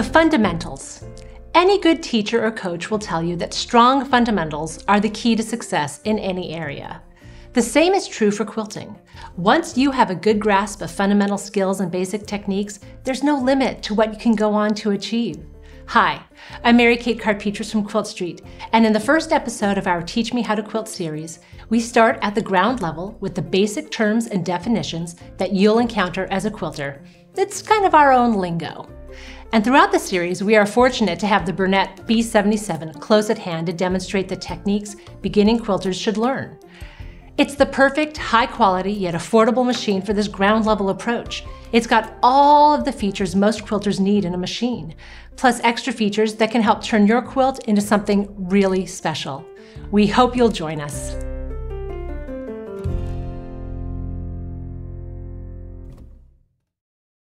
The fundamentals. Any good teacher or coach will tell you that strong fundamentals are the key to success in any area. The same is true for quilting. Once you have a good grasp of fundamental skills and basic techniques, there's no limit to what you can go on to achieve. Hi, I'm Mary Kate Karr-Petras from Quilt Street, and in the first episode of our Teach Me How to Quilt series, we start at the ground level with the basic terms and definitions that you'll encounter as a quilter. It's kind of our own lingo. And throughout the series, we are fortunate to have the Bernina B77 close at hand to demonstrate the techniques beginning quilters should learn. It's the perfect, high quality, yet affordable machine for this ground level approach. It's got all of the features most quilters need in a machine, plus extra features that can help turn your quilt into something really special. We hope you'll join us.